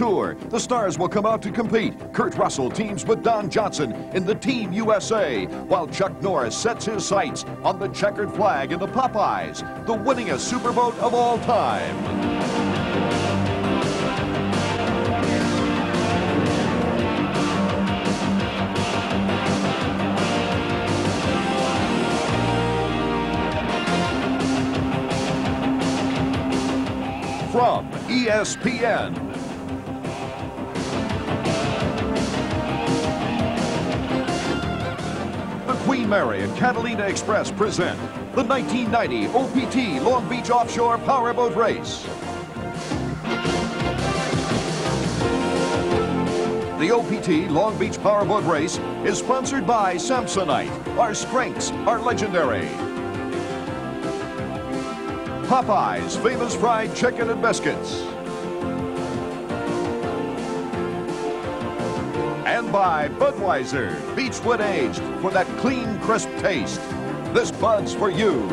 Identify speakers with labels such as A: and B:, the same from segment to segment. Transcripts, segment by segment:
A: Tour. The stars will come out to compete. Kurt Russell teams with Don Johnson in the Team USA, while Chuck Norris sets his sights on the checkered flag in the Popeyes, the winningest superboat of all time. from ESPN. Queen Mary and Catalina Express present the 1990 OPT Long Beach Offshore Powerboat Race. The OPT Long Beach Powerboat Race is sponsored by Samsonite. Our strengths are legendary. Popeye's famous fried chicken and biscuits. By Budweiser, Beechwood Aged, for that clean, crisp taste. This Bud's for you.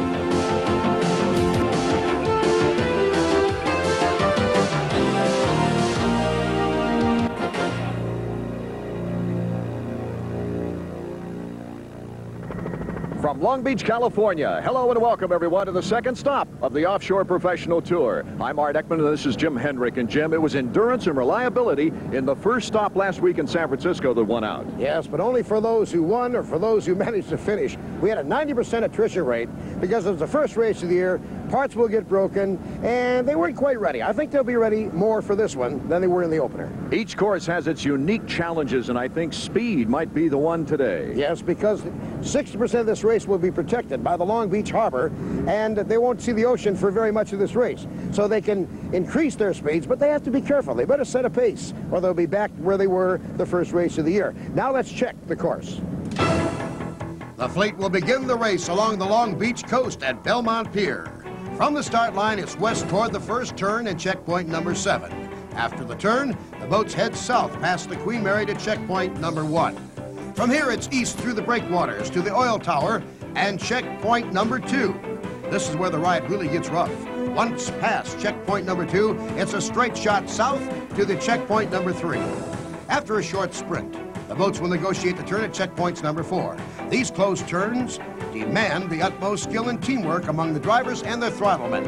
A: From Long Beach, California, hello and welcome everyone to the second stop of the Offshore Professional Tour. I'm Art Eckman and this is Jim Hendrick. And Jim, it was endurance and reliability in the first stop last week in San Francisco that won out.
B: Yes, but only for those who won or for those who managed to finish. We had a 90% attrition rate because it was the first race of the year. Parts will get broken, and they weren't quite ready. I think they'll be ready more for this one than they were in the opener.
A: Each course has its unique challenges, and I think speed might be the one today.
B: Yes, because 60% of this race will be protected by the Long Beach Harbor, and they won't see the ocean for very much of this race. So they can increase their speeds, but they have to be careful. They better set a pace, or they'll be back where they were the first race of the year. Now let's check the course.
C: The fleet will begin the race along the Long Beach coast at Belmont Pier. From the start line, it's west toward the first turn and checkpoint number seven. After the turn, the boats head south past the Queen Mary to checkpoint number one. From here, it's east through the breakwaters to the oil tower and checkpoint number two. This is where the ride really gets rough. Once past checkpoint number two, it's a straight shot south to the checkpoint number three. After a short sprint, the boats will negotiate the turn at checkpoints number four. These close turns demand the utmost skill and teamwork among the drivers and their throttlemen.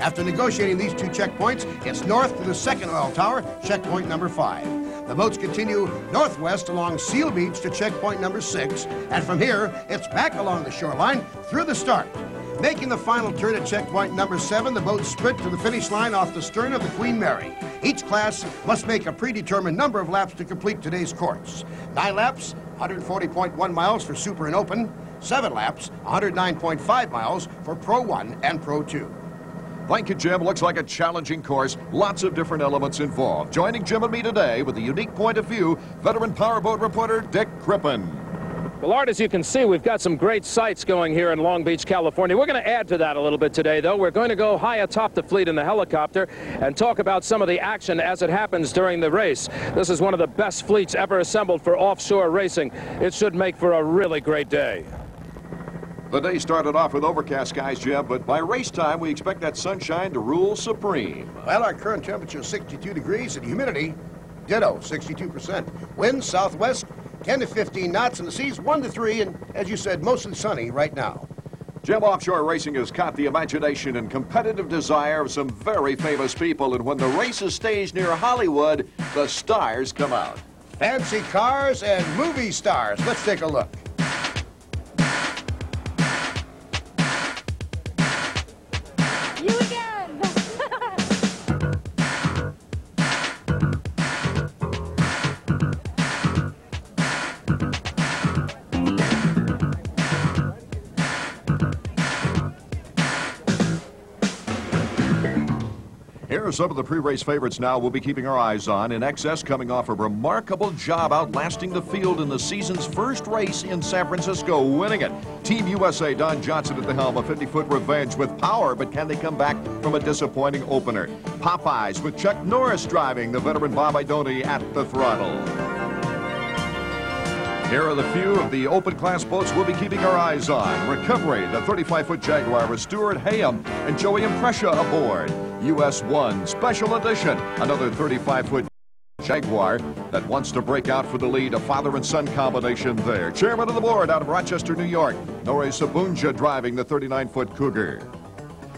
C: After negotiating these two checkpoints, it's north to the second oil tower, checkpoint number five. The boats continue northwest along Seal Beach to checkpoint number six, and from here, it's back along the shoreline through the start. Making the final turn at checkpoint number seven, the boats sprint to the finish line off the stern of the Queen Mary. Each class must make a predetermined number of laps to complete today's course. Nine laps, 140.1 miles for Super and Open, seven laps, 109.5 miles for Pro 1 and Pro 2.
A: Thank you, Jim. Looks like a challenging course. Lots of different elements involved. Joining Jim and me today with a unique point of view, veteran powerboat reporter Dick Crippen.
D: Well, Art, as you can see, we've got some great sights going here in Long Beach, California. We're going to add to that a little bit today, though. We're going to go high atop the fleet in the helicopter and talk about some of the action as it happens during the race. This is one of the best fleets ever assembled for offshore racing. It should make for a really great day.
A: The day started off with overcast skies, Jeb, but by race time, we expect that sunshine to rule supreme.
C: Well, our current temperature is 62 degrees and humidity, ditto, 62%. Wind southwest, 10 to 15 knots, and the seas 1 to 3, and as you said, mostly sunny right now.
A: Jeb Offshore Racing has caught the imagination and competitive desire of some very famous people, and when the race is staged near Hollywood, the stars come out.
C: Fancy cars and movie stars. Let's take a look.
A: Are some of the pre-race favorites now we'll be keeping our eyes on. In excess, coming off a remarkable job outlasting the field in the season's first race in San Francisco, winning it. Team USA, Don Johnson at the helm, a 50-foot revenge with power, but can they come back from a disappointing opener? Popeyes with Chuck Norris driving, the veteran Bob Idoni at the throttle. Here are the few of the open class boats we'll be keeping our eyes on. Recovery, the 35-foot Jaguar with Stuart Hayham and Joey Impressia aboard. US 1 Special Edition, another 35-foot Jaguar that wants to break out for the lead, a father and son combination there. Chairman of the board out of Rochester, New York, Nuri Sabunja driving the 39-foot Cougar.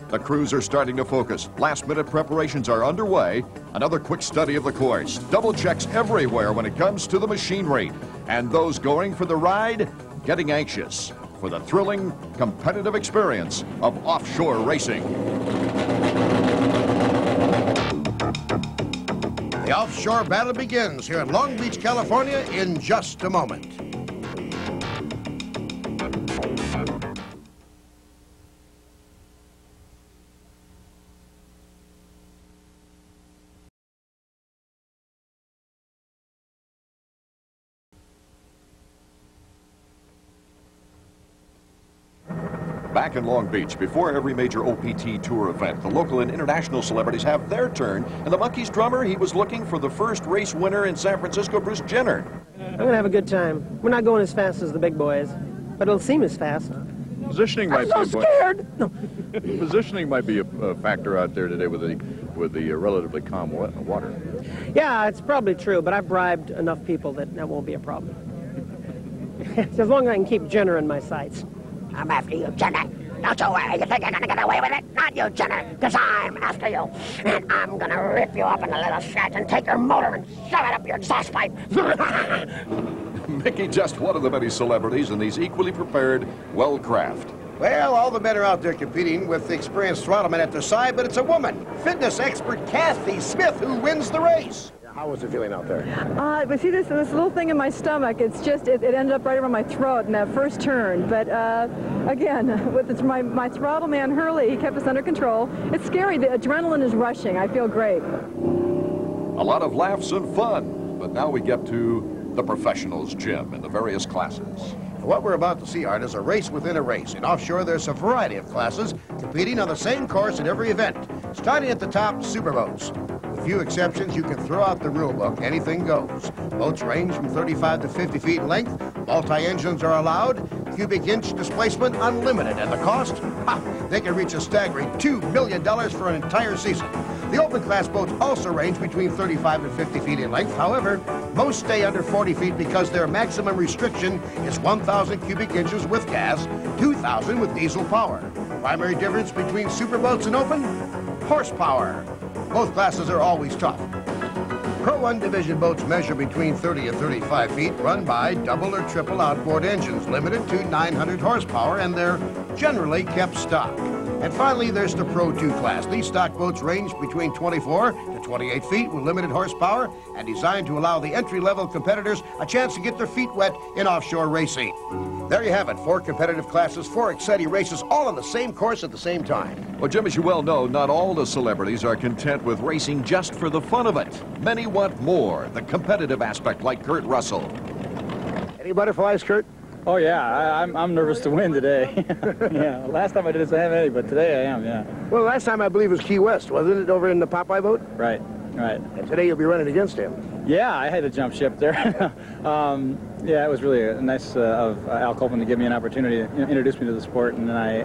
A: The crews are starting to focus. Last minute preparations are underway. Another quick study of the course. Double checks everywhere when it comes to the machinery. And those going for the ride, getting anxious for the thrilling, competitive experience of offshore racing.
C: The offshore battle begins here in Long Beach, California in just a moment.
A: Back in Long Beach, before every major OPT tour event, the local and international celebrities have their turn. And the Monkees drummer, he was looking for the first race winner in San Francisco, Bruce Jenner.
E: I'm going to have a good time. We're not going as fast as the big boys, but it'll seem as fast.
F: Positioning might
E: I'm
F: be
E: so
F: a
E: scared. No.
F: Positioning might be a, a factor out there today with the with the uh, relatively calm wa- water.
E: Yeah, it's probably true, but I've bribed enough people that that won't be a problem. as long as I can keep Jenner in my sights.
G: I'm after you, Jenner. Don't you uh, worry. You think you're gonna get away with it? Not you, Jenner, because I'm after you. And I'm gonna rip you up in into little shreds and take your motor and shove it up your exhaust pipe.
A: Mickey, just one of the many celebrities in these equally prepared, well craft.
C: Well, all the men are out there competing with the experienced throttleman at their side, but it's a woman, fitness expert Kathy Smith, who wins the race.
H: How was it feeling out there?
I: Uh, but see this this little thing in my stomach. It's just it, it ended up right around my throat in that first turn. But uh, again, with the, my my throttle man Hurley, he kept us under control. It's scary. The adrenaline is rushing. I feel great.
A: A lot of laughs and fun. But now we get to the professionals, Jim and the various classes.
C: What we're about to see, Art, is a race within a race. In offshore, there's a variety of classes competing on the same course at every event. Starting at the top, superboats. With few exceptions, you can throw out the rule book. Anything goes. Boats range from 35 to 50 feet in length. Multi-engines are allowed. Cubic inch displacement unlimited. And the cost? Ha! They can reach a staggering $2 million for an entire season. The open class boats also range between 35 and 50 feet in length. However, most stay under 40 feet because their maximum restriction is 1,000 cubic inches with gas, 2,000 with diesel power. Primary difference between superboats and open? Horsepower. Both classes are always tough. Pro 1 division boats measure between 30 and 35 feet, run by double or triple outboard engines, limited to 900 horsepower, and they're generally kept stock. And finally, there's the Pro 2 class. These stock boats range between 24 to 28 feet with limited horsepower and designed to allow the entry-level competitors a chance to get their feet wet in offshore racing. There you have it, four competitive classes, four exciting races, all on the same course at the same time.
A: Well, Jim, as you well know, not all the celebrities are content with racing just for the fun of it. Many want more, the competitive aspect, like Kurt Russell.
H: Any butterflies, Kurt?
J: Oh yeah, I, I'm I'm nervous to win today. yeah, last time I did this I haven't any, but today I am. Yeah.
H: Well, last time I believe was Key West, wasn't it, over in the Popeye boat?
J: Right. Right.
H: And today you'll be running against him.
J: Yeah, I had to jump ship there. um, yeah, it was really uh, nice uh, of uh, Al Copeland to give me an opportunity to you know, introduce me to the sport, and then I,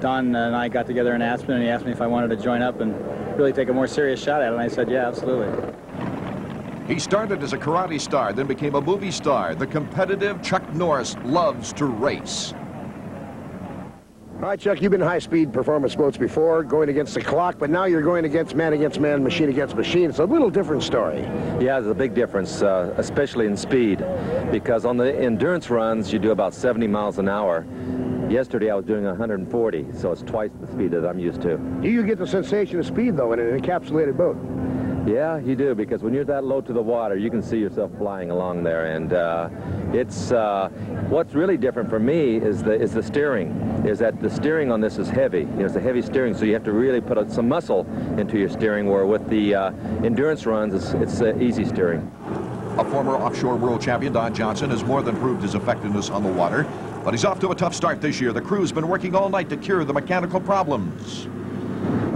J: Don and I got together in Aspen, and he asked me if I wanted to join up and really take a more serious shot at it, and I said, yeah, absolutely.
A: He started as a karate star, then became a movie star. The competitive Chuck Norris loves to race.
H: All right, Chuck, you've been high-speed performance boats before, going against the clock, but now you're going against man against man, machine against machine. It's a little different story.
K: Yeah, there's a big difference, uh, especially in speed, because on the endurance runs, you do about 70 miles an hour. Yesterday, I was doing 140, so it's twice the speed that I'm used to.
H: Do you get the sensation of speed, though, in an encapsulated boat?
K: Yeah, you do, because when you're that low to the water, you can see yourself flying along there, and uh, it's uh, what's really different for me is the is the steering. Is that the steering on this is heavy? You know, it's a heavy steering, so you have to really put some muscle into your steering. Where with the uh, endurance runs, it's it's easy steering.
A: A former offshore world champion, Don Johnson, has more than proved his effectiveness on the water, but he's off to a tough start this year. The crew's been working all night to cure the mechanical problems.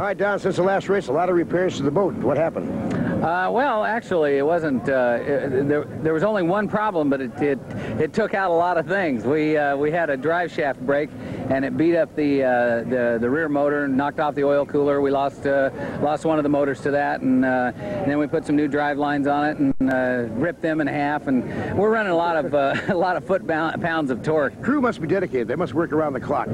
H: All right, Don, since the last race, a lot of repairs to the boat. What happened?
J: Uh, well, actually, it wasn't. Uh, it, there, there was only one problem, but it, it it took out a lot of things. We uh, we had a drive shaft break,
H: and it beat up the uh, the, the rear motor and knocked off the oil cooler. We lost uh, lost one of the motors to that, and, uh, and then we put some new drive lines on it and uh, ripped them in half. And we're running a lot of uh, a lot of foot pounds of torque.
C: Crew must be dedicated. They must work around the clock.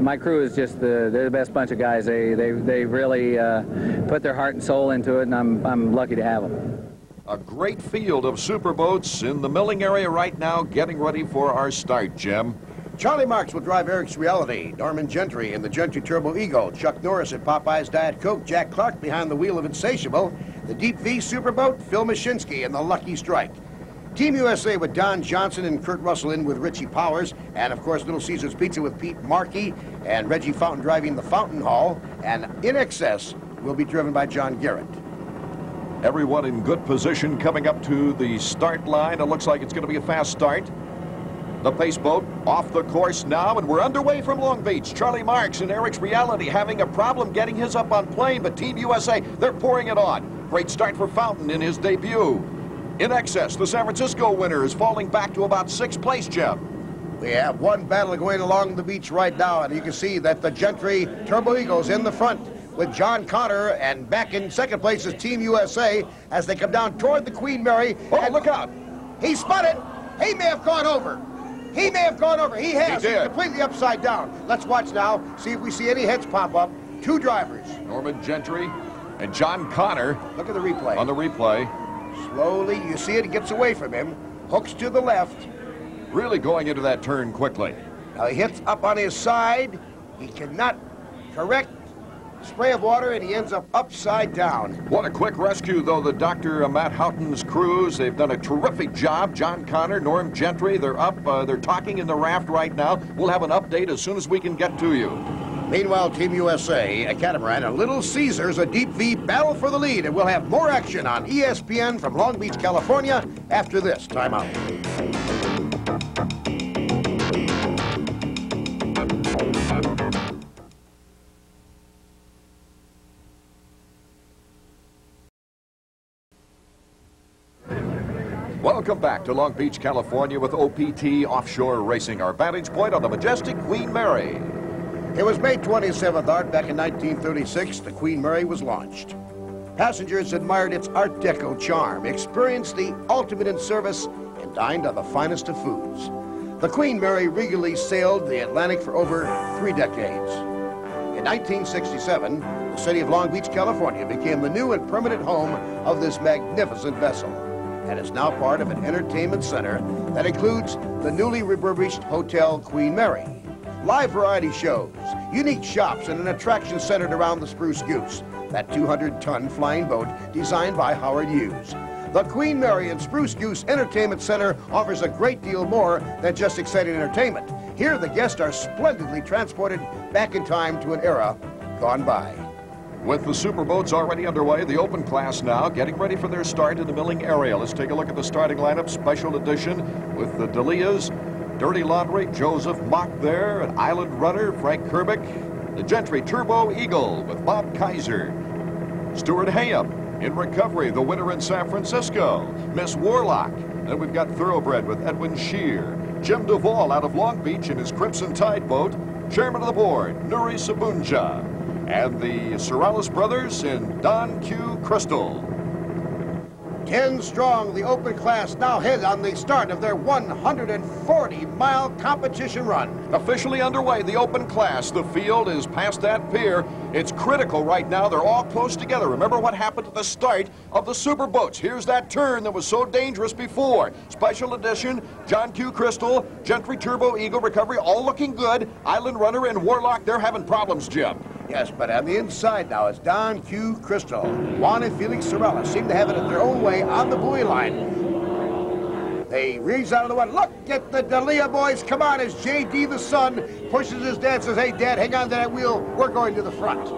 H: My crew is just the they're the best bunch of guys. They they they really uh, put their heart and soul into it, and I'm I'm lucky to have them.
A: A great field of superboats in the milling area right now, getting ready for our start, Jim.
C: Charlie Marks will drive Eric's Reality, Norman Gentry in the Gentry Turbo Eagle, Chuck Norris at Popeye's Diet Coke, Jack Clark behind the wheel of Insatiable, the Deep V Superboat, Phil Mashinsky in the Lucky Strike. Team USA with Don Johnson and Kurt Russell in with Richie Powers, and of course Little Caesars Pizza with Pete Markey and Reggie Fountain driving the Fountain hull, and InXS will be driven by John Garrett.
A: Everyone in good position coming up to the start line. It looks like it's going to be a fast start. The pace boat off the course now, and we're underway from Long Beach. Charlie Marks and Eric's Reality having a problem getting his up on plane, but Team USA, they're pouring it on. Great start for Fountain in his debut. In excess, the San Francisco winner, is falling back to about sixth place, Jeff.
C: We have one battle going along the beach right now, and you can see that the Gentry Turbo Eagles in the front with John Connor, and back in second place is Team USA as they come down toward the Queen Mary.
A: Oh,
C: and
A: look out!
C: He spun it. He may have gone over. He may have gone over. He has.
A: He did.
C: completely upside down. Let's watch now, see if we see any heads pop up. Two drivers.
A: Norman Gentry and John Connor.
C: Look at the replay.
A: On the replay.
C: Slowly, you see it, it gets away from him. Hooks to the left.
A: Really going into that turn quickly.
C: Now he hits up on his side. He cannot correct spray of water, and he ends up upside down.
A: What a quick rescue, though, the Dr. Matt Houghton's crews. They've done a terrific job. John Connor, Norm Gentry, they're up. Uh, they're talking in the raft right now. We'll have an update as soon as we can get to you.
C: Meanwhile, Team USA, a catamaran, and Little Caesars, a deep V battle for the lead, and we'll have more action on ESPN from Long Beach, California after this timeout.
A: Welcome back to Long Beach, California with OPT Offshore Racing, our vantage point on the majestic Queen Mary.
C: It was May 27th, Art, back in 1936, the Queen Mary was launched. Passengers admired its Art Deco charm, experienced the ultimate in service, and dined on the finest of foods. The Queen Mary regally sailed the Atlantic for over three decades. In 1967, the city of Long Beach, California became the new and permanent home of this magnificent vessel and is now part of an entertainment center that includes the newly refurbished Hotel Queen Mary. Live variety shows, unique shops, and an attraction centered around the Spruce Goose, that 200-ton flying boat designed by Howard Hughes. The Queen Mary and Spruce Goose Entertainment Center offers a great deal more than just exciting entertainment. Here, the guests are splendidly transported back in time to an era gone by.
A: With the superboats already underway, the open class now getting ready for their start in the milling area. Let's take a look at the starting lineup, special edition with the D'Elias, Dirty Laundry, Joseph Mock there, an Island Runner, Frank Kerbick, the Gentry Turbo Eagle with Bob Kaiser, Stuart Hayham in recovery, the winner in San Francisco, Miss Warlock. Then we've got Thoroughbred with Edwin Shear, Jim Duvall out of Long Beach in his Crimson Tide boat, Chairman of the Board, Nuri Sabunja and the Serralles brothers in Don Q. Crystal.
C: 10 strong, the open class now head on the start of their 140-mile competition run.
A: Officially underway, the open class. The field is past that pier. It's critical right now. They're all close together. Remember what happened at the start of the superboats. Here's that turn that was so dangerous before. Special edition, Don Q. Crystal, Gentry Turbo Eagle Recovery, all looking good. Island Runner and Warlock, they're having problems, Jim.
C: Yes, but on the inside now is Don Q. Crystal. Juan and Felix Serralles seem to have it in their own way on the buoy line. They reach out of the water. Look at the D'Elia boys. Come on as J.D. the son pushes his dad, says, hey, Dad, hang on to that wheel. We're going to the front.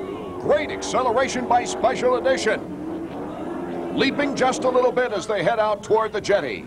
A: Great acceleration by Special Edition. Leaping just a little bit as they head out toward the jetty.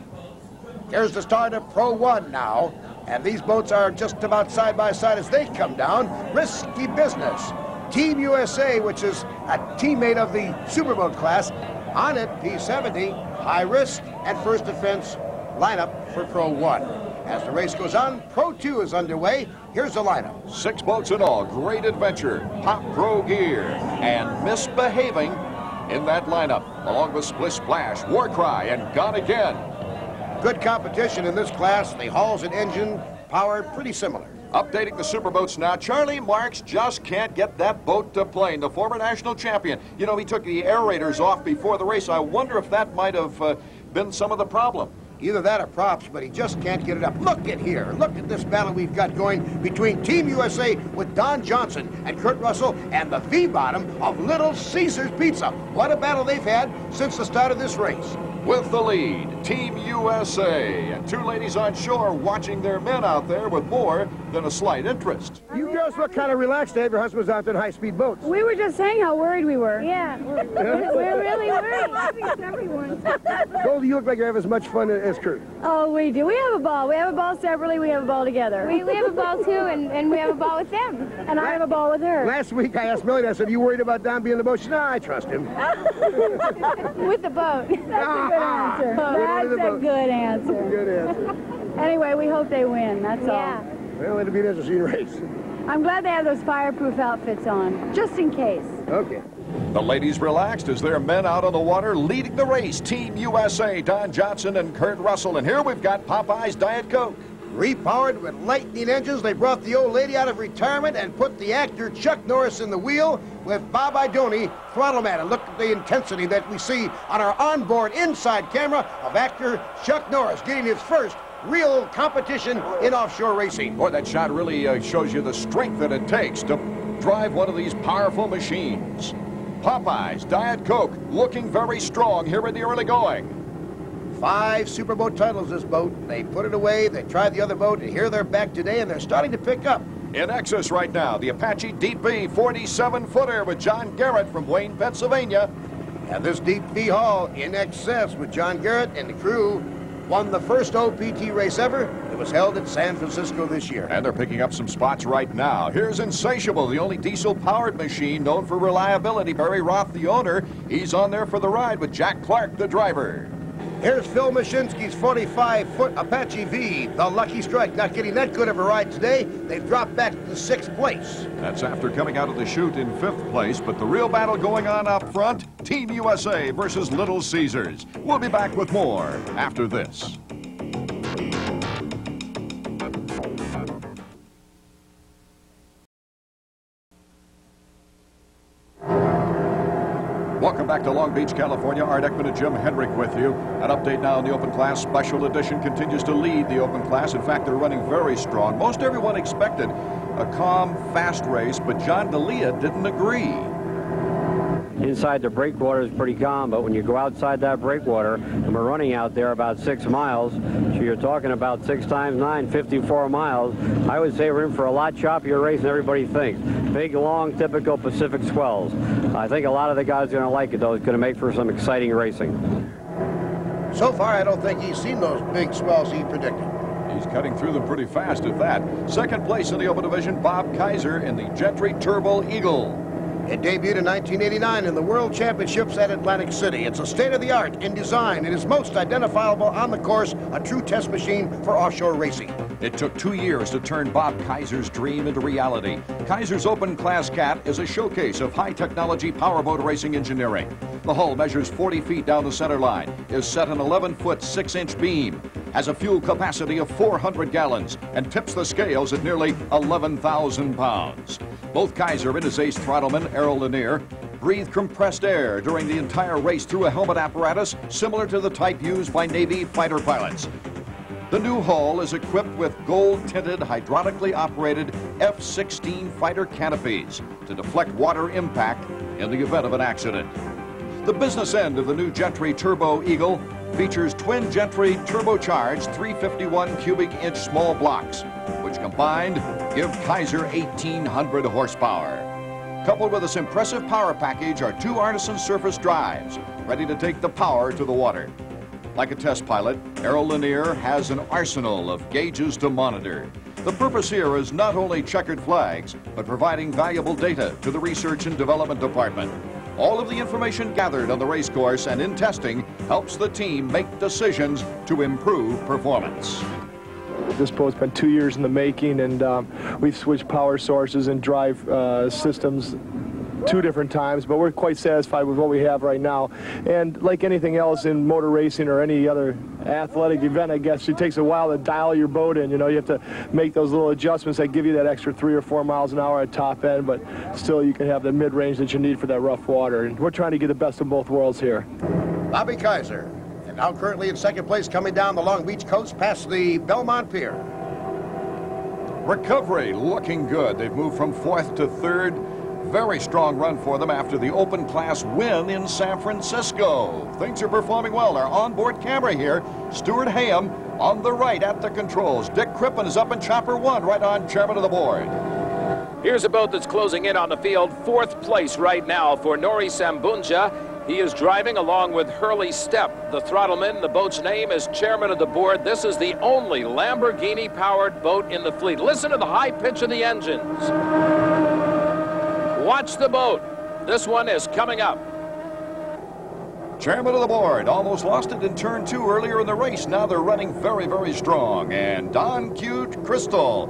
C: Here's the start of Pro 1 now. And these boats are just about side by side as they come down. Risky business. Team USA, which is a teammate of the Superboat class, on it, P70, high risk and first defense lineup for Pro 1. As the race goes on, Pro 2 is underway. Here's the lineup.
A: Six boats in all, great adventure, top pro gear, and misbehaving in that lineup, along with Splish Splash, War Cry, and Gone Again.
C: Good competition in this class. The hulls and engine power pretty similar.
A: Updating the superboats now, Charlie Marks just can't get that boat to plane. The former national champion. You know, he took the aerators off before the race. I wonder if that might have uh, been some of the problem.
C: Either that or props, but he just can't get it up. Look at here. Look at this battle we've got going between Team USA with Don Johnson and Kurt Russell and the V-bottom of Little Caesars Pizza. What a battle they've had since the start of this race.
A: With the lead, Team USA, and two ladies on shore watching their men out there with more than a slight interest.
L: You girls look kind of relaxed to have your husbands out there in high-speed boats.
M: We were just saying how worried we were.
N: Yeah, we're,
M: We're really worried.
N: everyone.
L: Goldie, you look like you have as much fun as Kurt.
N: Oh, we do. We have a ball. We have a ball separately. We have a ball together.
M: We, we have a ball too, and, and we have a ball with them.
N: and I have a ball with her.
L: Last week I asked Melody, I said, are you worried about Don being in the boat? She said, no, I trust him.
M: with the boat.
N: Ah, Ah, that's a good answer. That's a good answer.
L: Good answer.
N: Anyway, we hope they win. That's
M: Yeah.
N: all.
L: Well, it'll be an interesting race.
N: I'm glad they have those fireproof outfits on, just in case.
L: Okay.
A: The ladies relaxed as their men out on the water leading the race. Team USA, Don Johnson and Kurt Russell. And here we've got Popeye's Diet Coke.
C: Repowered with lightning engines, they brought the old lady out of retirement and put the actor Chuck Norris in the wheel with Bob Idoni throttle man. And look at the intensity that we see on our onboard inside camera of actor Chuck Norris getting his first real competition in offshore racing.
A: Boy, that shot really uh, shows you the strength that it takes to drive one of these powerful machines. Popeye's Diet Coke looking very strong here in the early going.
C: Five superboat titles this boat. They put it away, they tried the other boat, and here they're back today, and they're starting to pick up.
A: In excess right now, the Apache DP 47-footer with John Garrett from Wayne, Pennsylvania.
C: And this deep V hull in excess with John Garrett and the crew won the first OPT race ever. It was held at San Francisco this year.
A: And they're picking up some spots right now. Here's Insatiable, the only diesel-powered machine known for reliability. Barry Roth, the owner, he's on there for the ride with Jack Clark, the driver.
C: Here's Phil Mashinsky's 45-foot Apache V. The Lucky Strike not getting that good of a ride today. They've dropped back to sixth place.
A: That's after coming out of the chute in fifth place, but the real battle going on up front, Team USA versus Little Caesars. We'll be back with more after this. To Long Beach, California. Art Eckman and Jim Hendrick with you. An update now on the Open Class. Special Edition continues to lead the Open Class. In fact, they're running very strong. Most everyone expected a calm, fast race, but John D'Elia didn't agree.
O: Inside the breakwater is pretty calm, but when you go outside that breakwater, and we're running out there about six miles, so you're talking about six times nine, 54 miles, I would say we're in for a lot choppier race than everybody thinks. Big, long, typical Pacific swells. I think a lot of the guys are going to like it, though. It's going to make for some exciting racing.
C: So far, I don't think he's seen those big swells he predicted.
A: He's cutting through them pretty fast at that. Second place in the Open Division, Bob Kaiser in the Gentry Turbo Eagle.
C: It debuted in 1989 in the World Championships at Atlantic City. It's a state-of-the-art in design. It is most identifiable on the course, a true test machine for offshore racing.
A: It took two years to turn Bob Kaiser's dream into reality. Kaiser's Open Class Cat is a showcase of high-technology powerboat racing engineering. The hull measures 40 feet down the center line, is set an 11-foot, 6-inch beam, has a fuel capacity of 400 gallons, and tips the scales at nearly 11,000 pounds. Both Kaiser and his ace throttleman, Errol Lanier, breathe compressed air during the entire race through a helmet apparatus similar to the type used by Navy fighter pilots. The new hull is equipped with gold-tinted, hydraulically operated F-16 fighter canopies to deflect water impact in the event of an accident. The business end of the new Gentry Turbo Eagle features twin Gentry turbocharged 351 cubic inch small blocks, which combined give Kaiser 1,800 horsepower. Coupled with this impressive power package are two Arneson surface drives, ready to take the power to the water. Like a test pilot, Errol Lanier has an arsenal of gauges to monitor. The purpose here is not only checkered flags, but providing valuable data to the Research and Development Department. All of the information gathered on the race course and in testing helps the team make decisions to improve performance.
P: This boat's been two years in the making, and um, we've switched power sources and drive uh, systems two different times, but we're quite satisfied with what we have right now. And like anything else in motor racing or any other athletic event, I guess it takes a while to dial your boat in. You know, you have to make those little adjustments that give you that extra three or four miles an hour at top end, but still you can have the mid-range that you need for that rough water. And we're trying to get the best of both worlds here.
C: Bobby Kaiser, now currently in second place coming down the Long Beach coast past the Belmont Pier.
A: Recovery looking good. They've moved from fourth to third. Very strong run for them after the open class win in San Francisco. Things are performing well. Our onboard camera here, Stuart Hayham on the right at the controls. Dick Crippen is up in chopper one, right on chairman of the board.
D: Here's a boat that's closing in on the field. Fourth place right now for Nuri Sabunja. He is driving along with Hurley Stepp, the throttleman. The boat's name is chairman of the board. This is the only Lamborghini-powered boat in the fleet. Listen to the high pitch of the engines. Watch the boat. This one is coming up.
A: Chairman of the board almost lost it in turn two earlier in the race. Now they're running very, very strong. And Don Q Crystal,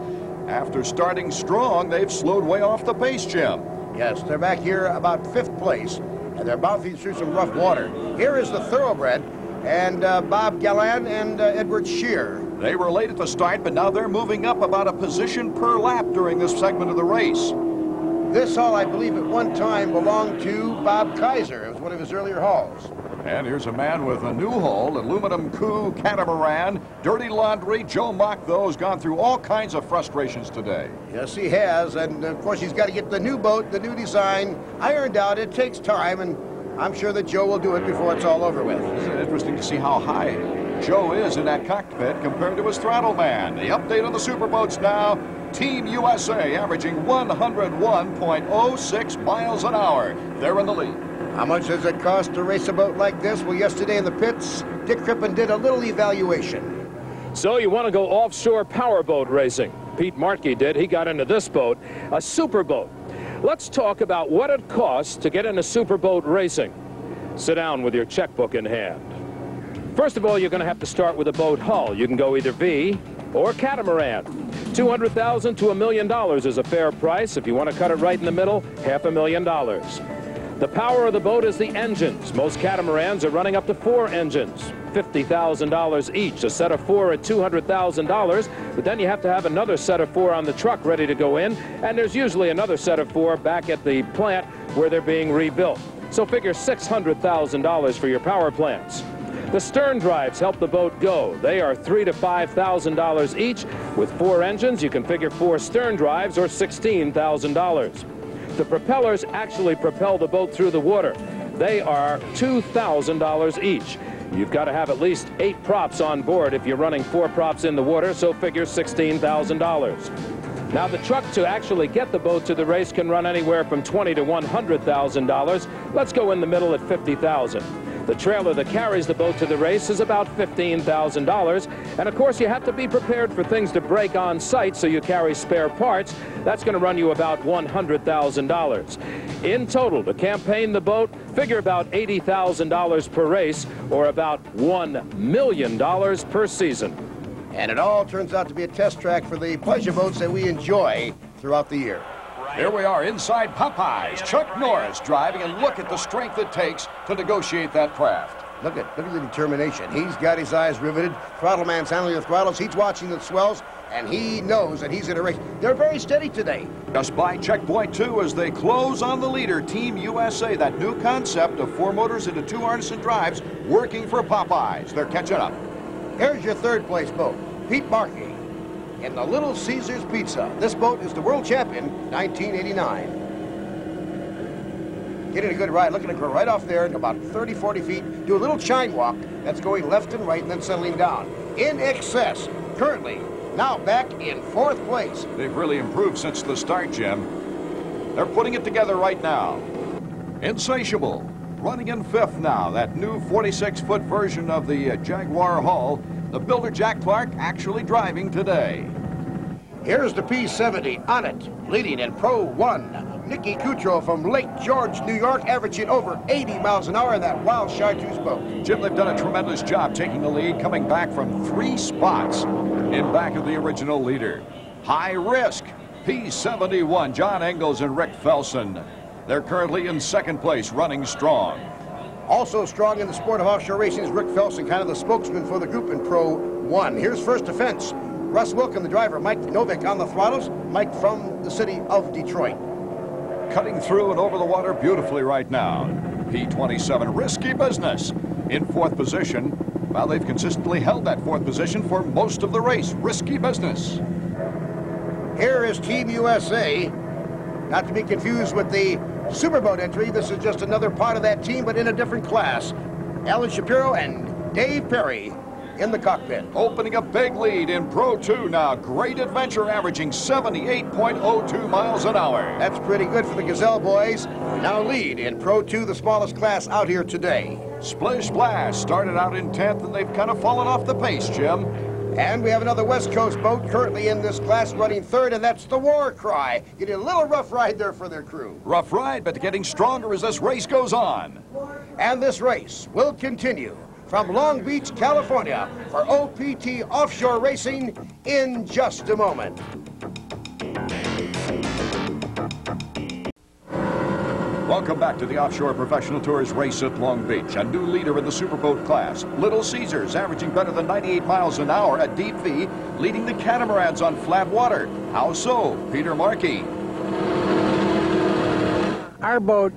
A: after starting strong, they've slowed way off the pace, Jim.
C: Yes, they're back here about fifth place, and they're bouncing through some rough water. Here is the thoroughbred, and uh, Bob Gallan and uh, Edward Shear.
A: They were late at the start, but now they're moving up about a position per lap during this segment of the race.
C: This hull, I believe, at one time belonged to Bob Kaiser. It was one of his earlier hulls.
A: And here's a man with a new hull, aluminum coup catamaran, dirty laundry. Joe Mock, though, has gone through all kinds of frustrations today.
C: Yes, he has. And, of course, he's got to get the new boat, the new design ironed out. It takes time, and I'm sure that Joe will do it before it's all over with.
A: Isn't it interesting to see how high Joe is in that cockpit compared to his throttle man? The update on the superboats now. Team USA averaging 101.06 miles an hour. They're in the lead.
C: How much does it cost to race a boat like this? Well, yesterday in the pits, Dick Crippen did a little evaluation.
D: So you want to go offshore powerboat racing. Pete Markey did. He got into this boat, a superboat. Let's talk about what it costs to get into superboat racing. Sit down with your checkbook in hand. First of all, you're going to have to start with a boat hull. You can go either V or catamaran. 200,000 to a million dollars is a fair price. If you want to cut it right in the middle, half a million dollars. The power of the boat is the engines. Most catamarans are running up to four engines, $50,000 each. A set of four at $200,000, but then you have to have another set of four on the truck ready to go in, and there's usually another set of four back at the plant where they're being rebuilt. So figure $600,000 for your power plants. The stern drives help the boat go. They are three to five thousand dollars each. With four engines, you can figure four stern drives or sixteen thousand dollars. The propellers actually propel the boat through the water. They are $2,000 each. You've got to have at least eight props on board if you're running four props in the water, so figure $16,000. Now, the truck to actually get the boat to the race can run anywhere from 20 to $100,000. Let's go in the middle at $50,000. The trailer that carries the boat to the race is about $15,000. And of course, you have to be prepared for things to break on site, so you carry spare parts. That's going to run you about $100,000. In total, to campaign the boat, figure about $80,000 per race, or about $1 million per season.
C: And it all turns out to be a test track for the pleasure boats that we enjoy throughout the year.
A: Here we are inside Popeyes. Chuck Norris driving, and look at the strength it takes to negotiate that craft.
C: Look at look at the determination. He's got his eyes riveted. Throttle man's handling the throttles. He's watching the swells, and he knows that he's in a race. They're very steady today.
A: Just by checkpoint two as they close on the leader, Team USA. That new concept of four motors into two Arneson drives working for Popeyes. They're catching up.
C: Here's your third place boat, Pete Markey in the Little Caesars Pizza. This boat is the world champion, 1989. Getting a good ride. Looking to go right off there at about 30, 40 feet. Do a little chine walk that's going left and right and then settling down. In excess, currently, now back in fourth place.
A: They've really improved since the start, Jim. They're putting it together right now. Insatiable, running in fifth now. That new 46-foot version of the uh, Jaguar hull the builder Jack Clark actually driving today.
C: Here's the P-70 on it, leading in Pro 1. Nicky Cutro from Lake George, New York, averaging over 80 miles an hour in that wild chartreuse boat.
A: Jim, they've done a tremendous job taking the lead, coming back from three spots. in back of the original leader. High risk, P71, John Engels and Rick Felson. They're currently in second place, running strong.
C: Also strong in the sport of offshore racing is Rick Felson, kind of the spokesman for the group in Pro 1. Here's first defense. Russ Wilkin, the driver, Mike Novick on the throttles. Mike from the city of Detroit.
A: Cutting through and over the water beautifully right now. P27, risky business. In fourth position, well, they've consistently held that fourth position for most of the race. Risky business.
C: Here is Team USA. Not to be confused with the Superboat entry. This is just another part of that team, but in a different class. Alan Shapiro and Dave Perry in the cockpit.
A: Opening a big lead in Pro 2 now. Great adventure averaging 78.02 miles an hour.
C: That's pretty good for the Gazelle boys. Now lead in Pro 2, the smallest class out here today.
A: Splish Splash started out in 10th and they've kind of fallen off the pace, Jim.
C: And we have another West Coast boat currently in this class running third, and that's the War Cry. Getting a little rough ride there for their crew.
A: Rough ride, but getting stronger as this race goes on.
C: And this race will continue from Long Beach, California for OPT Offshore Racing in just a moment.
A: Welcome back to the Offshore Professional Tours race at Long Beach. A new leader in the Superboat class. Little Caesars averaging better than 98 miles an hour at deep V, leading the catamarans on flat water. How so? Peter Markey.
Q: Our boat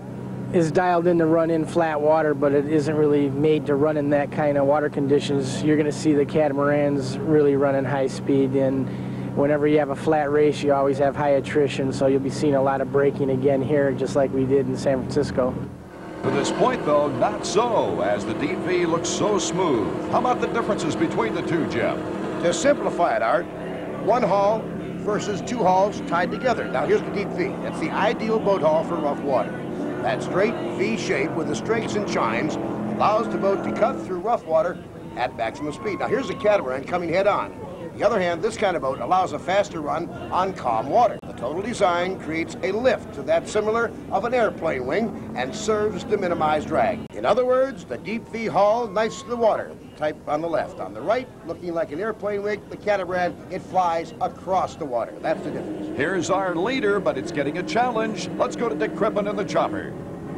Q: is dialed in to run in flat water, but it isn't really made to run in that kind of water conditions. You're going to see the catamarans really running high speed, and whenever you have a flat race, you always have high attrition, so you'll be seeing a lot of braking again here, just like we did in San Francisco.
A: To this point, though, not so, as the Deep V looks so smooth. How about the differences between the two, Jim?
C: To simplify it, Art, one hull versus two hulls tied together. Now, here's the Deep V. It's the ideal boat hull for rough water. That straight V shape with the strakes and chines allows the boat to cut through rough water at maximum speed. Now here's the catamaran coming head on. The other hand, this kind of boat allows a faster run on calm water. The total design creates a lift to that similar of an airplane wing and serves to minimize drag. In other words, the deep V hull, nice to the water, type on the left. On the right, looking like an airplane wing, the catamaran, it flies across the water. That's the difference.
A: Here's our leader, but it's getting a challenge. Let's go to Dick Crippen and the chopper.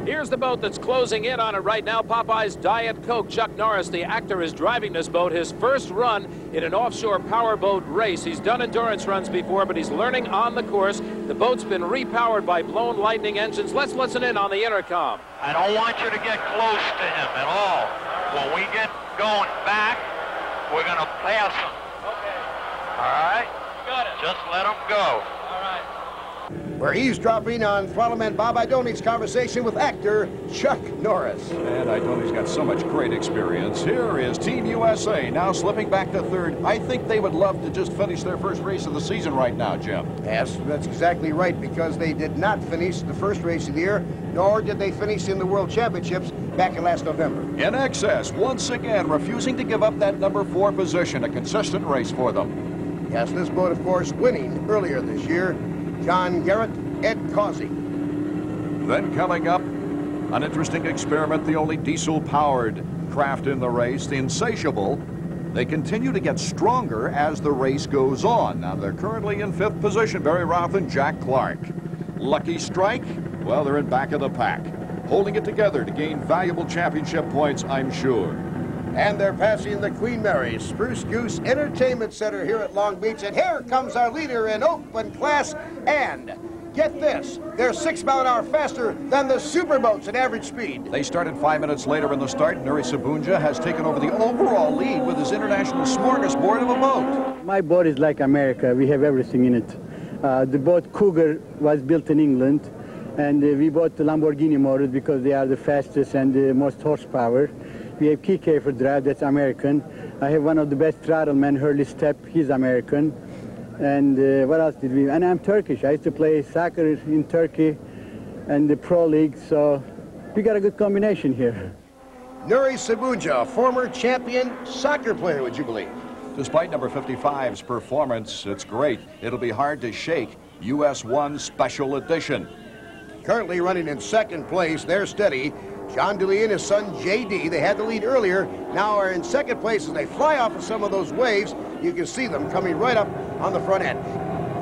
D: Here's the boat that's closing in on it right now. Popeye's Diet Coke. Chuck Norris, the actor, is driving this boat. His first run in an offshore powerboat race. He's done endurance runs before, but he's learning on the course. The boat's been repowered by blown lightning engines. Let's listen in on the intercom.
R: I don't want you to get close to him at all. When we get going back, we're going to pass him.
D: Okay.
R: All right?
D: Got it.
R: Just let him go.
C: We're eavesdropping on Throttleman Bob Idoni's conversation with actor Chuck Norris.
A: And Idoni's got so much great experience. Here is Team USA now slipping back to third. I think they would love to just finish their first race of the season right now, Jim.
C: Yes, that's exactly right, because they did not finish the first race of the year, nor did they finish in the World Championships back in last November.
A: In excess, once again, refusing to give up that number four position, a consistent race for them.
C: Yes, this boat, of course, winning earlier this year. John Garrett, Ed Causey.
A: Then coming up, an interesting experiment, the only diesel-powered craft in the race, the Insatiable. They continue to get stronger as the race goes on. Now, they're currently in fifth position, Barry Roth and Jack Clark. Lucky Strike, well, they're in back of the pack. Holding it together to gain valuable championship points, I'm sure.
C: And they're passing the Queen Mary Spruce Goose Entertainment Center here at Long Beach. And here comes our leader in open class. And get this, they're six mile an hour faster than the superboats at average speed.
A: They started five minutes later in the start. Nuri Sabunja has taken over the overall lead with his international smorgasbord of a boat.
S: My boat is like America. We have everything in it. Uh, the boat Cougar was built in England. And uh, we bought the Lamborghini motors because they are the fastest and the most horsepower. We have Kiekhaefer drive, that's American. I have one of the best throttle men, Hurley Step, he's American. And uh, what else did we, and I'm Turkish. I used to play soccer in Turkey and the Pro League, so we got a good combination here.
C: Nuri Sabunja, former champion soccer player, would you believe?
A: Despite number 55's performance, it's great. It'll be hard to shake US 1 Special Edition.
C: Currently running in second place, they're steady. John Dewey and his son J.D., they had the lead earlier, now are in second place as they fly off of some of those waves. You can see them coming right up on the front end.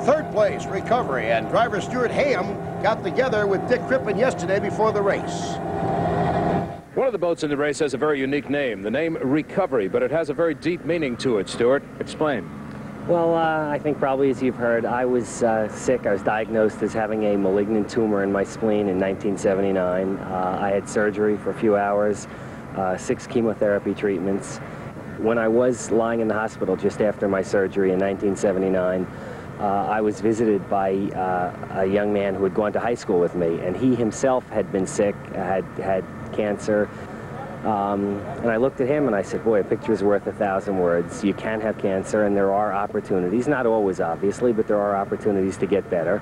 C: Third place, Recovery, and driver Stuart Hayham got together with Dick Crippen yesterday before the race.
D: One of the boats in the race has a very unique name, the name Recovery, but it has a very deep meaning to it, Stuart. Explain.
T: Well, uh, I think probably as you've heard, I was uh, sick. I was diagnosed as having a malignant tumor in my spleen in 1979. Uh, I had surgery for a few hours, uh, six chemotherapy treatments. When I was lying in the hospital just after my surgery in 1979, uh, I was visited by uh, a young man who had gone to high school with me, and he himself had been sick, had had cancer. Um, and I looked at him and I said, boy, a picture is worth a thousand words. You can have cancer and there are opportunities, not always obviously, but there are opportunities to get better.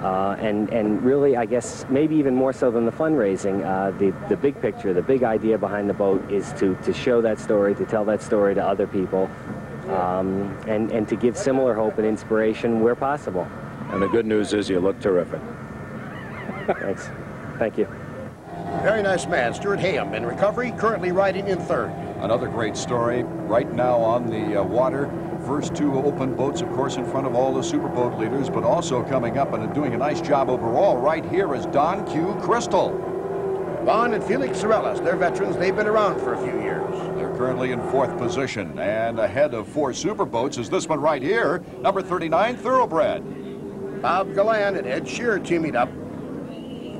T: Uh, and, and really, I guess, maybe even more so than the fundraising, uh, the, the big picture, the big idea behind the boat is to, to show that story, to tell that story to other people, um, and, and to give similar hope and inspiration where possible.
D: And the good news is you look terrific.
T: Thanks. Thank you.
C: Very nice man, Stuart Hayham, in recovery, currently riding in third.
A: Another great story right now on the uh, water. First two open boats, of course, in front of all the superboat leaders, but also coming up and doing a nice job overall. Right here is Don Q. Crystal.
C: Don and Felix Serralles, they're veterans. They've been around for a few years.
A: They're currently in fourth position, and ahead of four superboats is this one right here, number 39, Thoroughbred.
C: Bob Galan and Ed Shear teaming up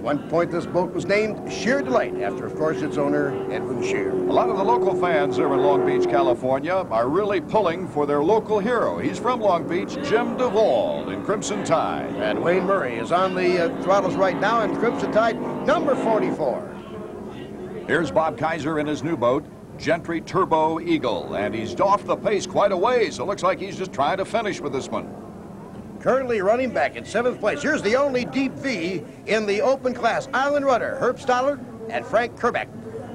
C: one point, this boat was named Sheer Delight after, of course, its owner, Edwin Shear.
A: A lot of the local fans here in Long Beach, California, are really pulling for their local hero. He's from Long Beach, Jim Duvall in Crimson Tide.
C: And Wayne Murray is on the uh, throttles right now in Crimson Tide, number 44.
A: Here's Bob Kaiser in his new boat, Gentry Turbo Eagle, and he's off the pace quite a ways. It looks like he's just trying to finish with this one.
C: Currently running back in seventh place. Here's the only deep V in the open class. Island Runner, Herb Stoddard and Frank Kerbeck.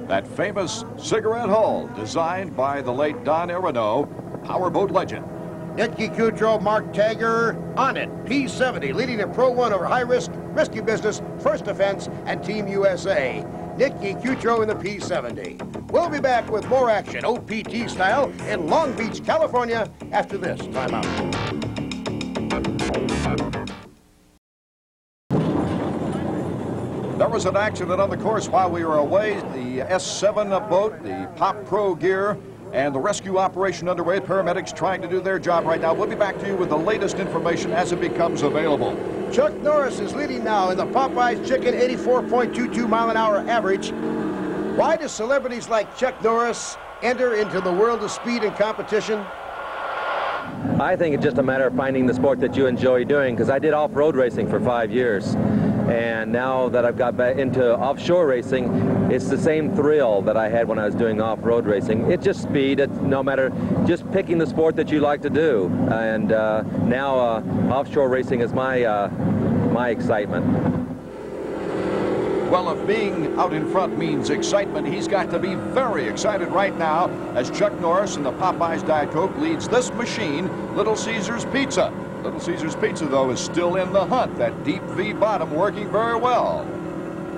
A: That famous cigarette hull designed by the late Don Aronow, powerboat legend.
C: Nicky Cutro, Mark Tagger on it. P70 leading a Pro 1 over high risk, risky business, first defense, and Team USA. Nicky Cutro in the P70. We'll be back with more action, OPT style, in Long Beach, California, after this timeout.
A: Was an accident on the course while we were away. The S7 boat, the Pop Pro gear, and the rescue operation underway. Paramedics trying to do their job right now. We'll be back to you with the latest information as it becomes available.
C: Chuck Norris is leading now in the Popeyes Chicken 84.22 mile an hour average. Why do celebrities like Chuck Norris enter into the world of speed and competition?
K: I think it's just a matter of finding the sport that you enjoy doing because I did off-road racing for five years. And now that I've got back into offshore racing, it's the same thrill that I had when I was doing off-road racing. It's just speed. It's no matter just picking the sport that you like to do. And uh, now uh, offshore racing is my uh, my excitement.
A: Well, if being out in front means excitement, he's got to be very excited right now as Chuck Norris and the Popeyes Diet Coke leads this machine, Little Caesars Pizza. Little Caesars Pizza, though, is still in the hunt. That deep V bottom working very well.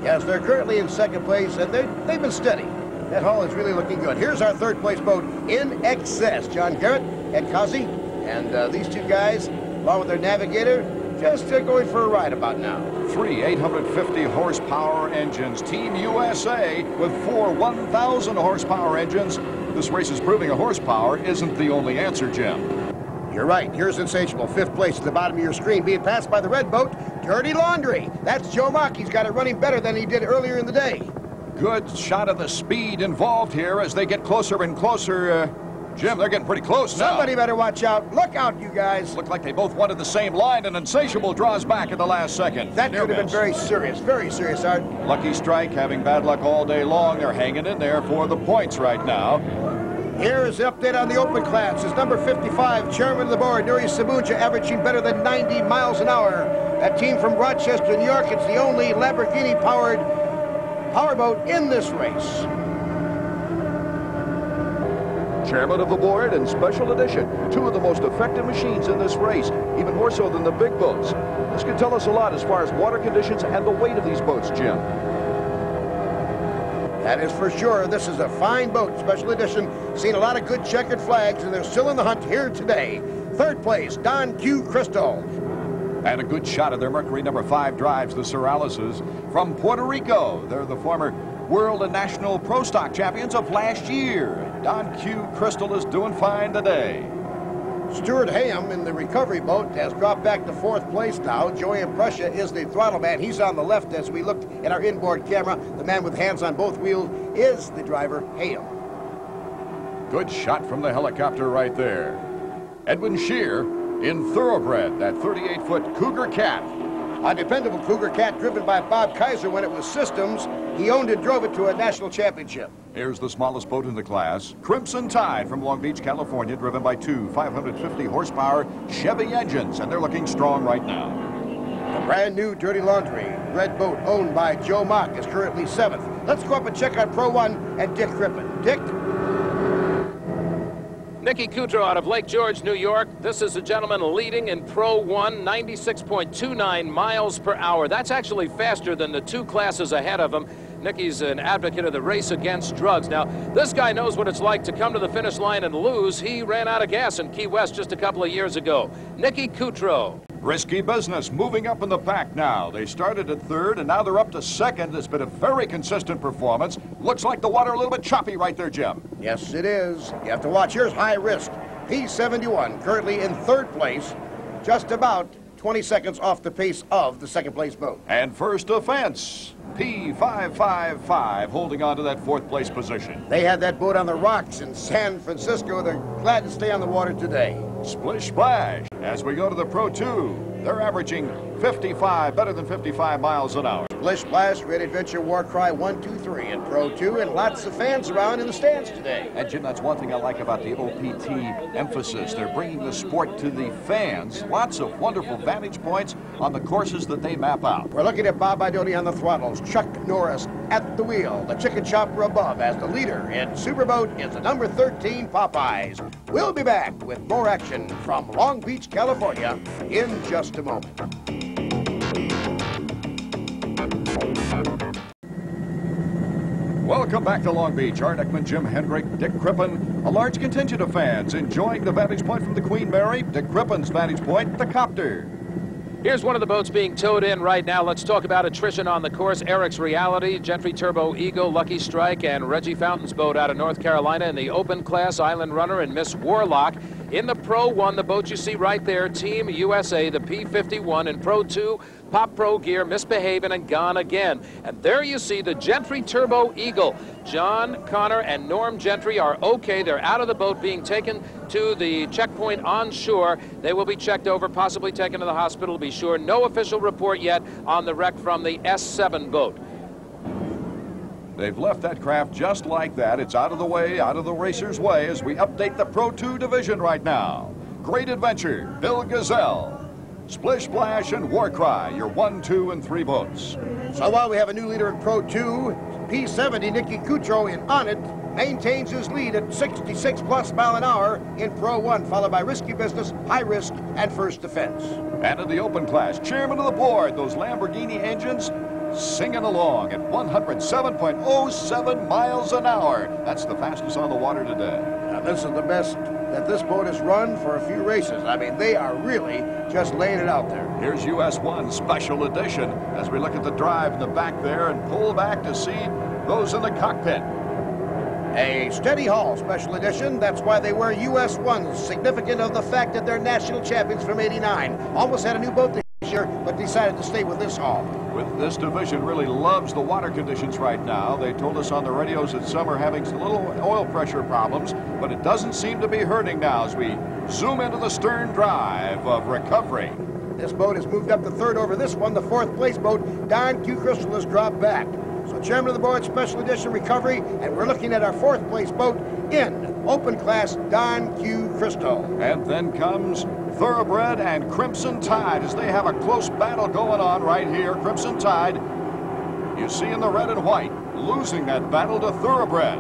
C: Yes, they're currently in second place, and they've been steady. That hull is really looking good. Here's our third place boat in excess. John Garrett, Ed Causey, and uh, these two guys, along with their navigator, just uh, going for a ride about now.
A: Three 850 horsepower engines. Team USA with four 1,000 horsepower engines. This race is proving a horsepower isn't the only answer, Jim.
C: You're right. Here's Sensational. Fifth place at the bottom of your screen, being passed by the red boat, Dirty Laundry. That's Joe Mock. He's got it running better than he did earlier in the day.
A: Good shot of the speed involved here as they get closer and closer. Uh, Jim, they're getting pretty close
C: now. Somebody better watch out. Look out, you guys.
A: Look like they both wanted the same line, and Insatiable draws back at the last second.
C: That could have been very serious, very serious, Art.
A: Lucky Strike having bad luck all day long. They're hanging in there for the points right now.
C: Here is the update on the open class. It's number 55, chairman of the board, Nuri Sabunja, averaging better than 90 miles an hour. That team from Rochester, New York, it's the only Lamborghini-powered powerboat in this race
A: chairman of the board, and special edition, two of the most effective machines in this race, even more so than the big boats. This can tell us a lot as far as water conditions and the weight of these boats, Jim.
C: That is for sure. This is a fine boat, special edition. Seen a lot of good checkered flags, and they're still in the hunt here today. Third place, Don Q. Crystal.
A: And a good shot of their Mercury number five drives the Soraleses from Puerto Rico. They're the former world and national pro stock champions of last year. Don Q. Crystal is doing fine today.
C: Stuart Hayham in the recovery boat has dropped back to fourth place now. Joey Impressia is the throttle man. He's on the left as we looked at our inboard camera. The man with hands on both wheels is the driver, Hayham.
A: Good shot from the helicopter right there. Edwin Shear in Thoroughbred, that 38-foot Cougar Cat.
C: A dependable Cougar Cat driven by Bob Kaiser when it was systems. He owned and drove it to a national championship.
A: Here's the smallest boat in the class, Crimson Tide from Long Beach, California, driven by two 550 horsepower Chevy engines, and they're looking strong right now.
C: The brand new Dirty Laundry red boat owned by Joe Mock is currently seventh. Let's go up and check out Pro One and Dick Crippen. Dick,
D: Nicky Coutro out of Lake George, New York. This is a gentleman leading in Pro 1, 96.29 miles per hour. That's actually faster than the two classes ahead of him. Nicky's an advocate of the race against drugs. Now, this guy knows what it's like to come to the finish line and lose. He ran out of gas in Key West just a couple of years ago. Nicky Coutro.
A: Risky business moving up in the pack now. They started at third and now they're up to second. It's been a very consistent performance. Looks like the water a little bit choppy right there, Jim.
C: Yes, it is. You have to watch. Here's high risk. P71 currently in third place, just about 20 seconds off the pace of the second place boat.
A: And first offense, P555 holding on to that fourth place position.
C: They had that boat on the rocks in San Francisco. They're glad to stay on the water today.
A: Splish splash. As we go to the Pro 2, they're averaging 55, better than 55 miles an hour.
C: Splish Splash, Great Adventure, War Cry 1, 2, 3 in Pro 2, and lots of fans around in the stands today.
A: And Jim, that's one thing I like about the OPT emphasis. They're bringing the sport to the fans. Lots of wonderful vantage points on the courses that they map out.
C: We're looking at Bob Idoni on the throttles, Chuck Norris at the wheel, the chicken chopper above as the leader in Superboat is the number 13 Popeyes. We'll be back with more action from Long Beach, California in just a moment.
A: Welcome back to Long Beach. Art Eckman, Jim Hendrick, Dick Crippen, a large contingent of fans enjoying the vantage point from the Queen Mary. Dick Crippen's vantage point, the copter.
D: Here's one of the boats being towed in right now. Let's talk about attrition on the course. Eric's Reality, Gentry Turbo Eagle, Lucky Strike, and Reggie Fountain's boat out of North Carolina in the open class, Island Runner, and Miss Warlock. In the Pro 1, the boat you see right there, Team USA, the P51. In Pro 2, Pop Pro Gear, Misbehaving, and Gone Again. And there you see the Gentry Turbo Eagle. John Connor and Norm Gentry are okay. They're out of the boat being taken to the checkpoint on shore. They will be checked over, possibly taken to the hospital, to be sure. No official report yet on the wreck from the S7 boat.
A: They've left that craft just like that. It's out of the way, out of the racer's way as we update the Pro 2 division right now. Great Adventure, Bill Gazelle, Splish Splash, and War Cry, your one, two, and three boats.
C: So while we have a new leader in Pro 2, P70 Nicky Coutro in on it maintains his lead at 66 plus mile an hour in Pro 1, followed by Risky Business, High Risk, and First Defense.
A: And in the open class, chairman of the board, those Lamborghini engines singing along at 107.07 miles an hour. That's the fastest on the water today.
C: Now, this is the best that this boat has run for a few races. I mean, they are really just laying it out there.
A: Here's US 1 Special Edition as we look at the drive in the back there and pull back to see those in the cockpit.
C: A steady hull special edition. That's why they wear US 1s, significant of the fact that they're national champions from 89. Almost had a new boat this year, but decided to stay with this hull.
A: With this division really loves the water conditions right now. They told us on the radios that some are having a little oil pressure problems, but it doesn't seem to be hurting now as we zoom into the stern drive of recovery.
C: This boat has moved up to third over this one. The fourth place boat, Don Q Crystal, has dropped back. So chairman of the board, special edition recovery, and we're looking at our fourth place boat in open class Don Q Crystal.
A: And then comes Thoroughbred and Crimson Tide as they have a close battle going on right here. Crimson Tide, you see in the red and white, losing that battle to Thoroughbred.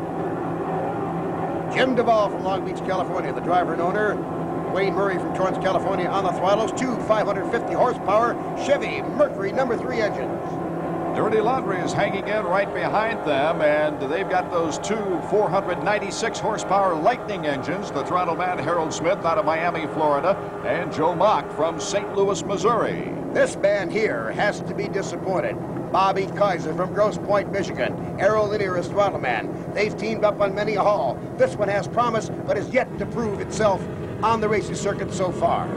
C: Jim Duvall from Long Beach, California, the driver and owner. Wayne Murray from Torrance, California on the throttles. Two 550 horsepower Chevy Mercury number three engines.
A: Dirty Laundry is hanging in right behind them, and they've got those two 496 horsepower Lightning engines. The throttle man Harold Smith out of Miami, Florida, and Joe Mock from St. Louis, Missouri.
C: This man here has to be disappointed. Bobby Kaiser from Grosse Pointe, Michigan. Arrow Linear is man. They've teamed up on many a hull. This one has promise, but is yet to prove itself on the racing circuit so far.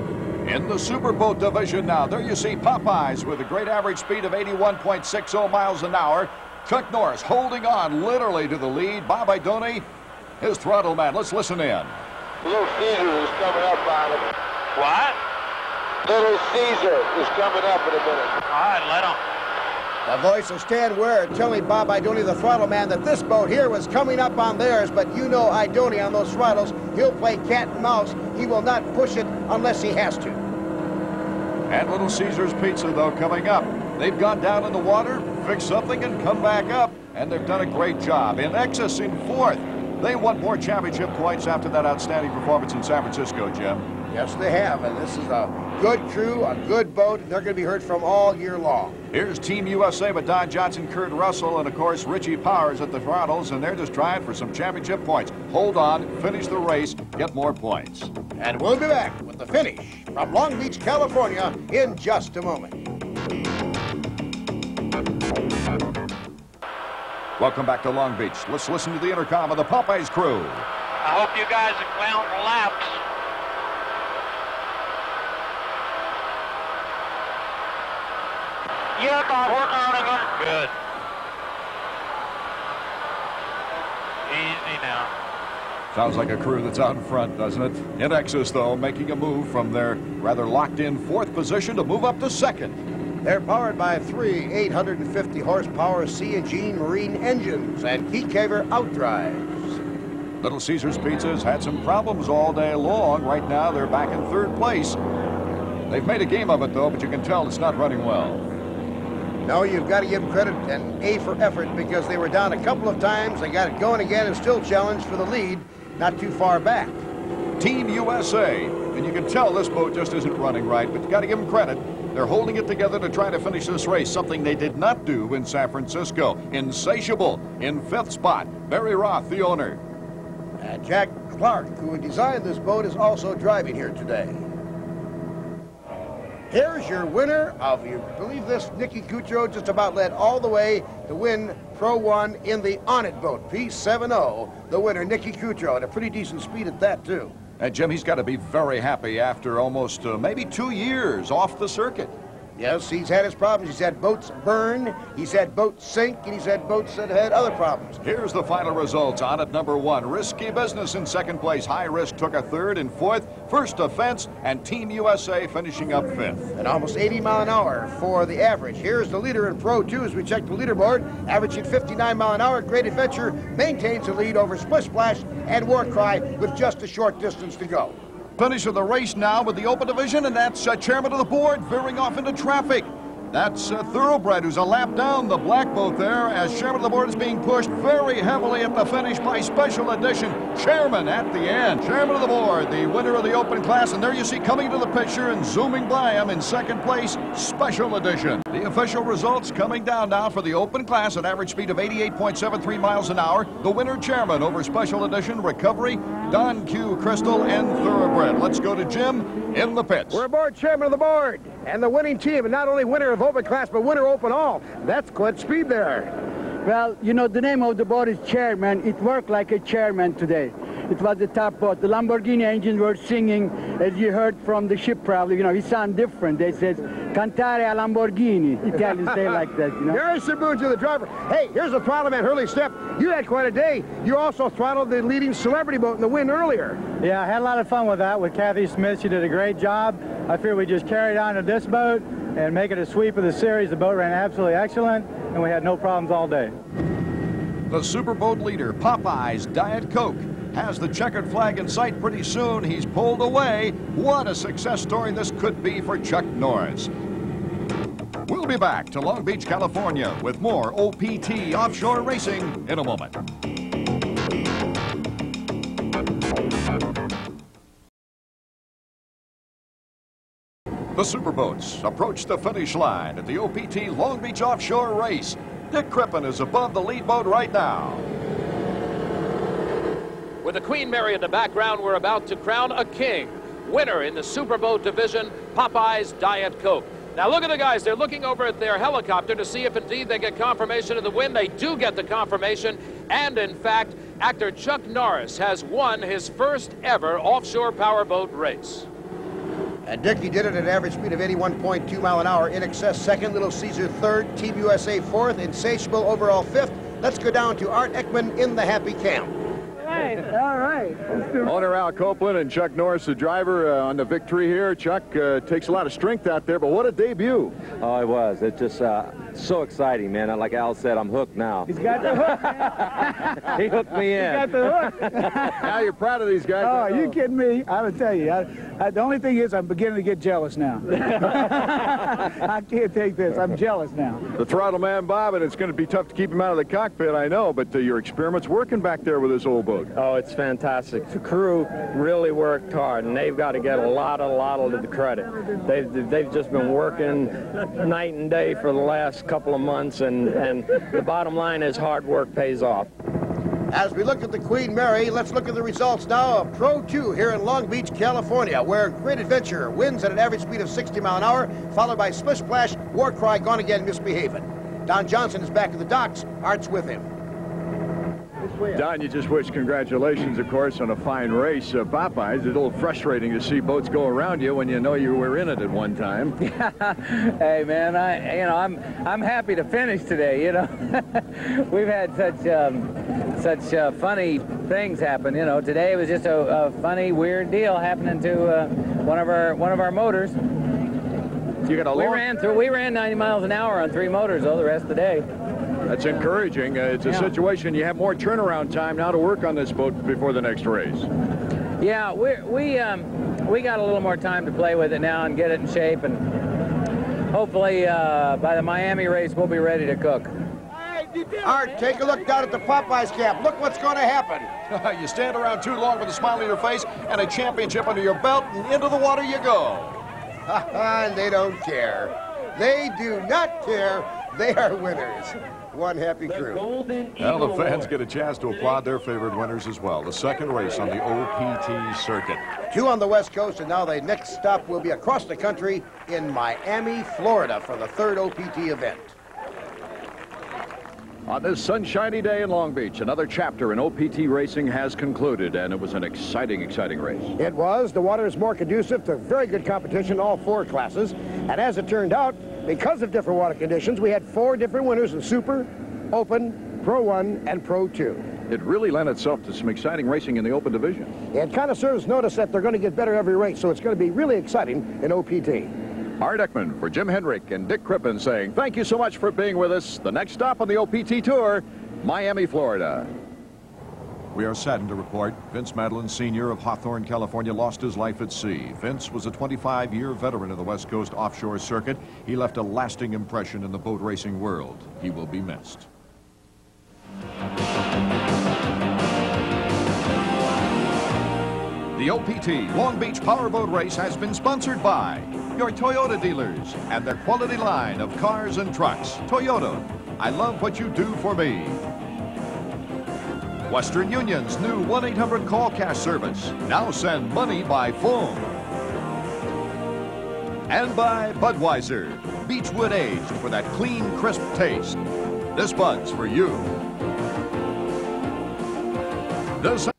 A: In the Superboat division now, there you see Popeyes with a great average speed of 81.60 miles an hour. Chuck Norris holding on literally to the lead. Bob Idoni, his throttle man. Let's listen in.
U: Little Caesar is coming up on him.
R: What?
U: Little Caesar is coming up in a minute.
R: All right, let him.
C: The voice of Stan Ware telling Bob Idoni, the throttle man, that this boat here was coming up on theirs, but you know Idoni on those throttles, he'll play cat and mouse. He will not push it unless he has to.
A: And Little Caesar's Pizza, though, coming up. They've gone down in the water, fixed something, and come back up, and they've done a great job. In excess in fourth. They won more championship points after that outstanding performance in San Francisco, Jim.
C: Yes, they have, and this is a good crew, a good boat, and they're going to be heard from all year long.
A: Here's Team USA with Don Johnson, Kurt Russell, and of course Richie Powers at the throttles, and they're just trying for some championship points. Hold on, finish the race, get more points.
C: And we'll be back with the finish from Long Beach, California in just a moment.
A: Welcome back to Long Beach. Let's listen to the intercom of the Popeyes crew.
R: I hope you guys are counting laps. Yep, I'm working on them. Good. Easy now.
A: Sounds like a crew that's out in front, doesn't it? In Excess, though, making a move from their rather locked-in fourth position to move up to second.
C: They're powered by three 850 horsepower C&G Marine engines and Kiekhaefer outdrives.
A: Little Caesar's Pizzas had some problems all day long. Right now, they're back in third place. They've made a game of it, though, but you can tell it's not running well.
C: No, you've got to give them credit and A for effort because they were down a couple of times. They got it going again and still challenged for the lead, not too far back.
A: Team USA, and you can tell this boat just isn't running right, but you got to give them credit. They're holding it together to try to finish this race, something they did not do in San Francisco. Insatiable in fifth spot. Barry Roth, the owner.
C: And Jack Clark, who designed this boat, is also driving here today. Here's your winner of, you believe this, Nikki Cutro just about led all the way to win Pro 1 in the On-It boat, P70. The winner, Nikki Cutro, at a pretty decent speed at that, too.
A: And Jim, he's got to be very happy after almost uh, maybe two years off the circuit.
C: Yes, he's had his problems. He's had boats burn, he's had boats sink, and he's had boats that had other problems.
A: Here's the final results on at number one. Risky Business in second place. High Risk took a third and fourth. First Offense and Team USA finishing up fifth.
C: And almost 80 mile an hour for the average. Here's the leader in Pro 2 as we check the leaderboard. Averaging 59 mile an hour. Great Adventure maintains the lead over Splish Splash and War Cry with just a short distance to go.
A: Finish of the race now with the open division, and that's uh, chairman of the board veering off into traffic. That's Thoroughbred, who's a lap down the black boat there as chairman of the board is being pushed very heavily at the finish by Special Edition Chairman at the end. Chairman of the board, the winner of the open class, and there you see coming into the picture and zooming by him in second place, Special Edition. The official results coming down now for the open class at average speed of 88.73 miles an hour. The winner chairman over Special Edition Recovery, Don Q, Crystal, and Thoroughbred. Let's go to Jim in the pits.
C: We're aboard chairman of the board and the winning team, and not only winner of open class, but winner open all. That's Clint Speed there.
S: Well, you know, the name of the boat is Chairman. It worked like a chairman today. It was the top boat. The Lamborghini engines were singing, as you heard from the ship probably. You know, he sound different. They said, cantare a Lamborghini. Italians say like that, you know.
C: Here's Sabunja the driver. Hey, here's the throttle man, Hurley Step. You had quite a day. You also throttled the leading celebrity boat in the wind earlier.
J: Yeah, I had a lot of fun with that with Kathy Smith. She did a great job. I figured we just carried on to this boat and make it a sweep of the series. The boat ran absolutely excellent, and we had no problems all day.
A: The Superboat leader, Popeyes Diet Coke, has the checkered flag in sight pretty soon. He's pulled away. What a success story this could be for Chuck Norris. We'll be back to Long Beach, California with more OPT offshore racing in a moment. The Superboats approach the finish line at the OPT Long Beach Offshore Race. Dick Crippen is above the lead boat right now.
D: With the Queen Mary in the background, we're about to crown a king. Winner in the Superboat division, Popeye's Diet Coke. Now look at the guys. They're looking over at their helicopter to see if indeed they get confirmation of the win. They do get the confirmation. And in fact, actor Chuck Norris has won his first ever offshore powerboat race.
C: And Dickey did it at an average speed of 81.2 mile an hour. In excess second, Little Caesar third, Team USA fourth, Insatiable overall fifth. Let's go down to Art Eckman in the happy camp.
V: Right. All right.
W: Owner Al Copeland and Chuck Norris, the driver, uh, on the victory here. Chuck uh, takes a lot of strength out there, but what a debut.
K: Oh, it was. It's just uh, so exciting, man. Like Al said, I'm hooked now.
V: He's got the hook.
K: he hooked me in.
V: He got the hook.
W: now you're proud of these guys.
V: Oh, are you kidding me? I will tell you. I, I, the only thing is I'm beginning to get jealous now. I can't take this. I'm jealous now.
W: The throttle man, Bob, and it's going to be tough to keep him out of the cockpit, I know, but uh, your experiment's working back there with this old boat.
O: Oh, it's fantastic. The crew really worked hard, and they've got to get a lot, a lot of the credit. They've, they've just been working night and day for the last couple of months, and, and the bottom line is hard work pays off.
C: As we look at the Queen Mary, let's look at the results now of Pro 2 here in Long Beach, California, where Great Adventure wins at an average speed of 60 mile an hour, followed by Splish Splash, War Cry, Gone Again, Misbehaving. Don Johnson is back at the docks. Art's with him.
W: Don, you just wish congratulations, of course, on a fine race. Uh, Popeyes, it's a little frustrating to see boats go around you when you know you were in it at one time.
H: hey man, I you know I'm I'm happy to finish today. You know, we've had such um, such uh, funny things happen. You know, today was just a, a funny, weird deal happening to uh, one of our one of our motors.
W: You got a
H: we ran through. We ran 90 miles an hour on three motors all the rest of the day.
W: That's encouraging. Uh, it's a
H: Yeah.
W: situation you have more turnaround time now to work on this boat before the next race.
H: Yeah, we we um, we got a little more time to play with it now and get it in shape, and hopefully uh, by the Miami race we'll be ready to cook.
C: Art, take a look down at the Popeyes camp. Look what's going to happen.
A: you stand around too long with a smile on your face and a championship under your belt, and into the water you go.
C: and they don't care. They do not care. They are winners. One happy crew.
A: Well, the fans get a chance to applaud their favorite winners as well. The second race on the OPT circuit.
C: Two on the West Coast, and now the next stop will be across the country in Miami, Florida for the third OPT event.
W: On this sunshiny day in Long Beach, another chapter in OPT racing has concluded, and it was an exciting, exciting race.
C: It was. The water is more conducive to very good competition, in all four classes. And as it turned out, because of different water conditions, we had four different winners in Super, Open, Pro 1, and Pro 2.
W: It really lent itself to some exciting racing in the open division.
C: It kind of serves notice that they're going to get better every race, so it's going to be really exciting in OPT.
W: Art Eckman for Jim Hendrick and Dick Crippen saying thank you so much for being with us. The next stop on the OPT tour, Miami, Florida.
A: We are saddened to report Vince Madeline Sr. of Hawthorne, California, lost his life at sea. Vince was a 25-year veteran of the West Coast offshore circuit. He left a lasting impression in the boat racing world. He will be missed. The OPT Long Beach Powerboat Race has been sponsored by your Toyota dealers and their quality line of cars and trucks. Toyota, I love what you do for me. Western Union's new 1-800 call cash service. Now send money by phone. And by Budweiser, Beechwood aged for that clean, crisp taste. This Bud's for you. This